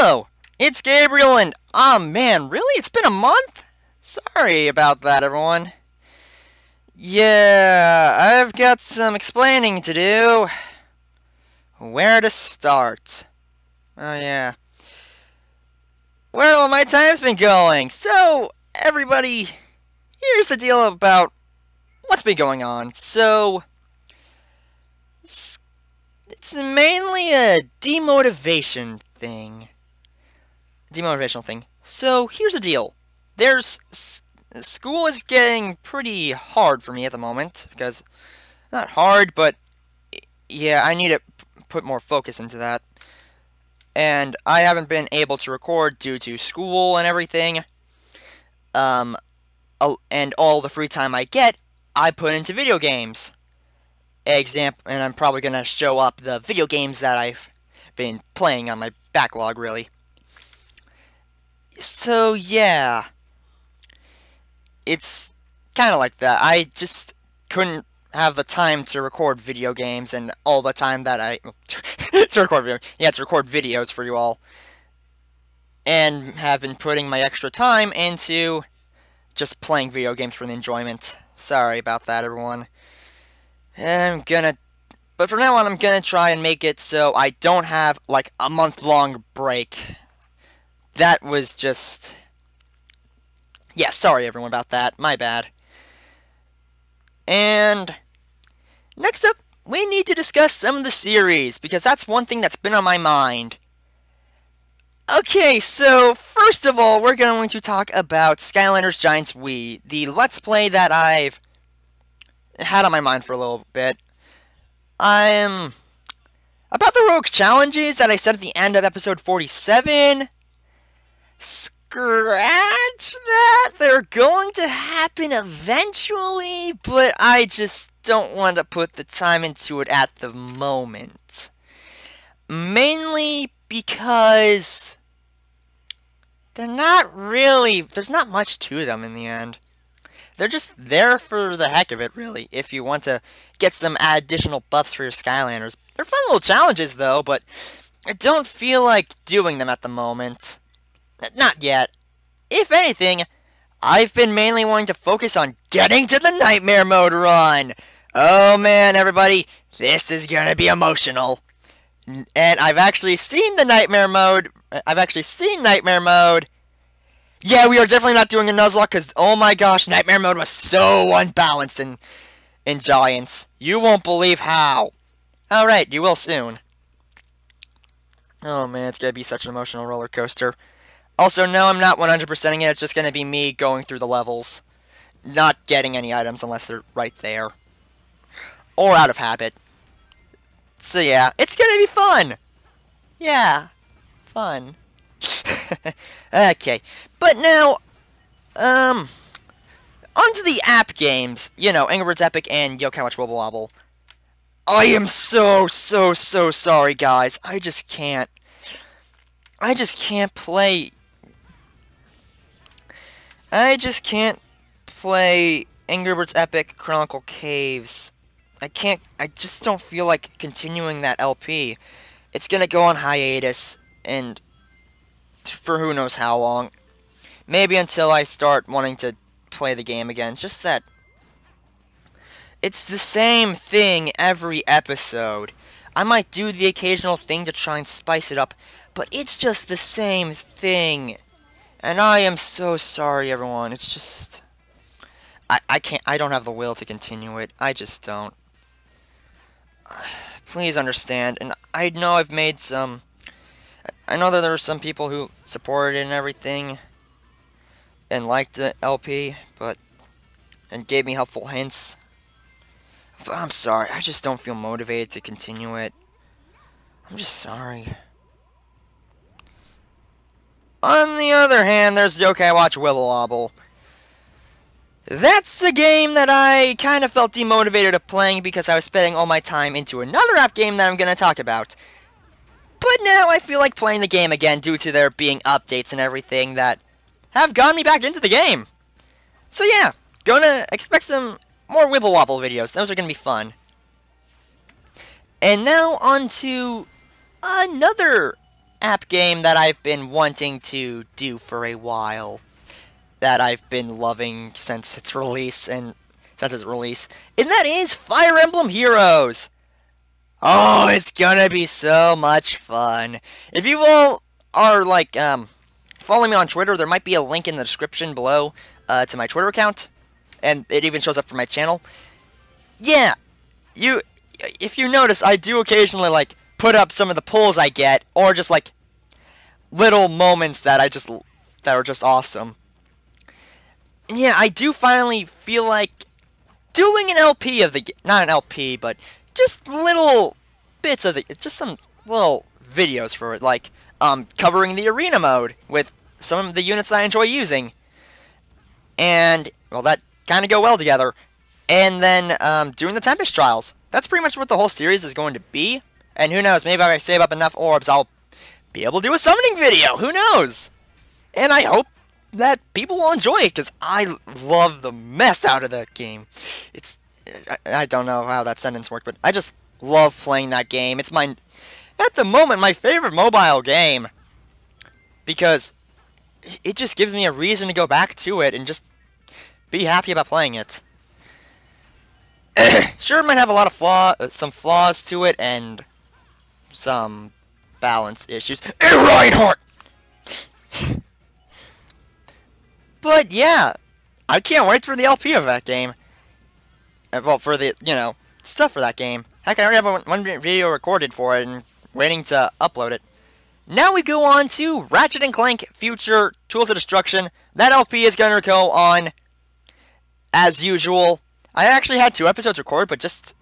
Hello, it's Gabriel and, oh man, really? It's been a month? Sorry about that, everyone. Yeah, I've got some explaining to do. Where to start? Oh yeah. Where all my time's been going. So, everybody, here's the deal about what's been going on. So, it's, it's mainly a demotivation thing. Demotivational thing. So, here's the deal. There's... School is getting pretty hard for me at the moment, because... Not hard, but... Yeah, I need to put more focus into that. And I haven't been able to record due to school and everything. Um, and all the free time I get, I put into video games. Example, and I'm probably to show up the video games that I've been playing on my backlog, really. So, yeah. It's kind of like that. I just couldn't have the time to record video games and all the time that I... to record video, yeah, to record videos for you all. And have been putting my extra time into just playing video games for the enjoyment. Sorry about that, everyone. I'm gonna... But from now on, I'm gonna try and make it so I don't have, like, a month-long break. That was just... Yeah, sorry, everyone, about that. My bad. And... Next up, we need to discuss some of the series, because that's one thing that's been on my mind. Okay, so first of all, we're going to talk about Skylanders Giants Wii, the Let's Play that I've had on my mind for a little bit. I'm... About the Rogue Challenges that I said at the end of episode 47, scratch that. They're going to happen eventually, but I just don't want to put the time into it at the moment. Mainly because they're not really, there's not much to them in the end. They're just there for the heck of it, really, if you want to get some additional buffs for your Skylanders. They're fun little challenges, though, but I don't feel like doing them at the moment. Not yet. If anything, I've been mainly wanting to focus on getting to the Nightmare Mode run. Oh man, everybody, this is gonna be emotional. And I've actually seen the Nightmare Mode. Uh, I've actually seen Nightmare Mode. Yeah, we are definitely not doing a Nuzlocke because, oh my gosh, Nightmare Mode was so unbalanced in, in Giants. You won't believe how. Alright, you will soon. Oh man, it's gonna be such an emotional roller coaster. Also, no, I'm not 100%ing it. It's just gonna be me going through the levels. Not getting any items unless they're right there. Or out of habit. So yeah, it's gonna be fun! Yeah, fun. okay, but now, um, onto the app games. You know, Angry Birds Epic and Yokai Watch Wibble Wobble. I am so, so, so sorry, guys. I just can't. I just can't play. I just can't play Angry Birds Epic Chronicle Caves. I can't, I just don't feel like continuing that LP. It's gonna go on hiatus, and for who knows how long. Maybe until I start wanting to play the game again. It's just that it's the same thing every episode. I might do the occasional thing to try and spice it up, but it's just the same thing. And I am so sorry, everyone. It's just... I, I can't... I don't have the will to continue it. I just don't. Please understand. And I know I've made some I know that there were some people who supported it and everything and liked the LP, but and gave me helpful hints. But I'm sorry, I just don't feel motivated to continue it. I'm just sorry. On the other hand, there's the Yokai Watch Wibble. That's a game that I kind of felt demotivated of playing because I was spending all my time into another app game that I'm going to talk about. But now I feel like playing the game again due to there being updates and everything that have gotten me back into the game. So yeah, gonna expect some more Wibble videos. Those are gonna be fun. And now on to another app game that I've been wanting to do for a while. That I've been loving since its release and since its release. And that is Fire Emblem Heroes! Oh, it's gonna be so much fun. If you all are like um following me on Twitter, there might be a link in the description below uh, to my Twitter account. And it even shows up for my channel. Yeah, you if you notice, I do occasionally like put up some of the polls I get, or just like little moments that I just that are just awesome. And yeah, I do finally feel like doing an LP of the not an LP, but just little bits of the just some little videos for it, like um covering the arena mode with some of the units I enjoy using, and well that kind of go well together. And then um, doing the Tempest Trials. That's pretty much what the whole series is going to be. And who knows, maybe if I save up enough orbs, I'll be able to do a summoning video. Who knows? And I hope that people will enjoy it, because I love the mess out of that game. It's... I don't know how that sentence worked, but I just love playing that game. It's my... At the moment, my favorite mobile game. Because it just gives me a reason to go back to it and just be happy about playing it. sure, it might have a lot of flaw, uh, some flaws to it, and some balance issues. Reinhardt! but yeah, I can't wait for the LP of that game. Uh, well, for the, you know, stuff for that game. Heck, I already have one video recorded for it and waiting to upload it. Now we go on to Ratchet and Clank Future Tools of Destruction. That LP is going to go on, as usual, I actually had two episodes recorded, but just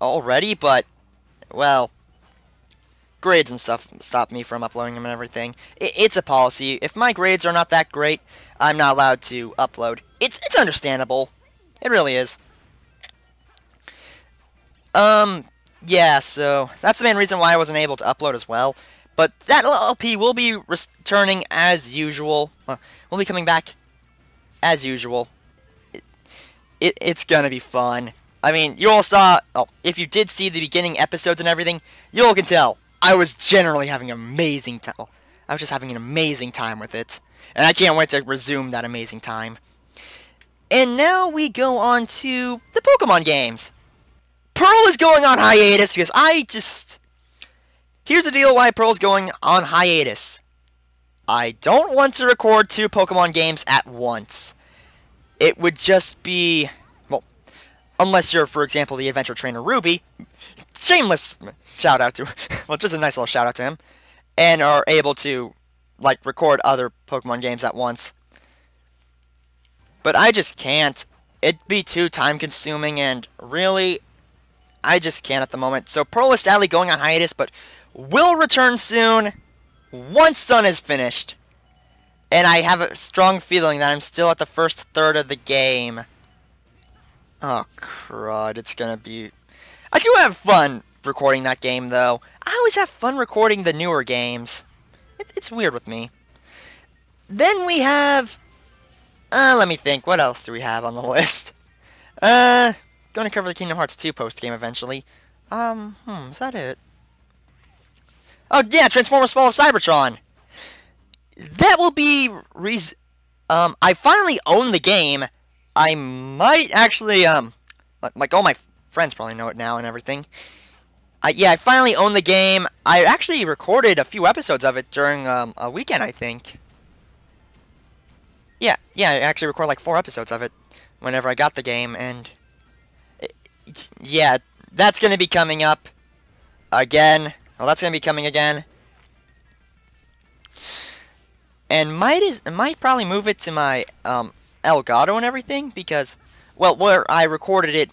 already, but, well, grades and stuff stop me from uploading them and everything. it's a policy. If my grades are not that great, I'm not allowed to upload. It's, it's understandable. It really is. Um, yeah, so that's the main reason why I wasn't able to upload as well. But that LP will be returning as usual. we'll be coming back as usual it, it's gonna be fun. I mean, you all saw, oh, if you did see the beginning episodes and everything, you all can tell I was generally having an amazing time. I was just having an amazing time with it. And I can't wait to resume that amazing time. And now we go on to the Pokemon games. Pearl is going on hiatus because I just... Here's the deal why Pearl's going on hiatus. I don't want to record two Pokemon games at once it would just be, well, unless you're, for example, the adventure trainer Ruby, shameless shout out to, well, just a nice little shout out to him, and are able to, like, record other Pokemon games at once. But I just can't. It'd be too time consuming, and really, I just can't at the moment. So Pearl is sadly going on hiatus, but will return soon once Sun is finished. And I have a strong feeling that I'm still at the first third of the game. Oh, crud. It's gonna be... I do have fun recording that game, though. I always have fun recording the newer games. It, it's weird with me. Then we have... Uh, let me think. What else do we have on the list? Uh, going to cover the Kingdom Hearts 2 post-game eventually. Um, hmm, is that it? Oh, yeah, Transformers Fall of Cybertron! that will be um I finally own the game. I might actually um like all my friends probably know it now and everything. Yeah, I finally own the game. I actually recorded a few episodes of it during um, a weekend, I think. Yeah, yeah, I actually recorded like four episodes of it whenever I got the game, and it, yeah, that's gonna be coming up again. Well, that's gonna be coming again and might is might probably move it to my um, Elgato and everything because, well, where I recorded it,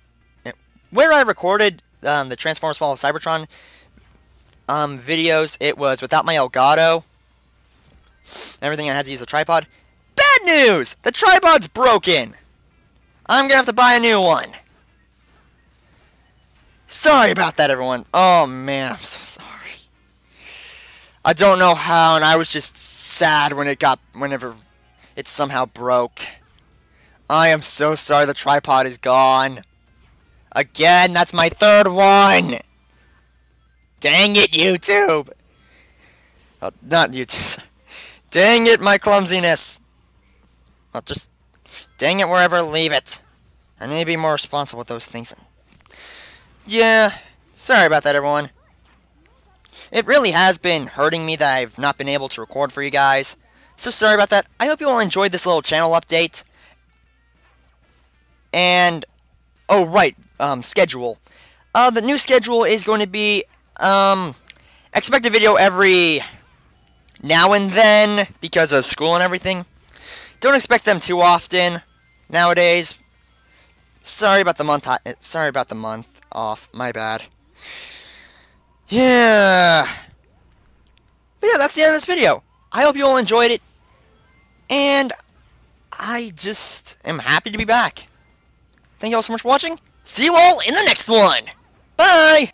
where I recorded um, the Transformers Fall of Cybertron um, videos, it was without my Elgato. Everything I had to use a tripod. Bad news! The tripod's broken. I'm gonna have to buy a new one. Sorry about that, everyone. Oh man, I'm so sorry. I don't know how, and I was just sad when it got, whenever it somehow broke. I am so sorry the tripod is gone. Again, that's my third one! Dang it, YouTube! Oh, not YouTube. Dang it, my clumsiness. Well, just dang it wherever, leave it. I need to be more responsible with those things. Yeah, sorry about that, everyone. It really has been hurting me that I've not been able to record for you guys. So sorry about that. I hope you all enjoyed this little channel update. And, oh right, um, schedule. Uh, the new schedule is going to be, um, expect a video every now and then because of school and everything. Don't expect them too often nowadays. Sorry about the month. Sorry about the month off. My bad. Yeah. But yeah, that's the end of this video. I hope you all enjoyed it. And I just am happy to be back. Thank you all so much for watching. See you all in the next one. Bye!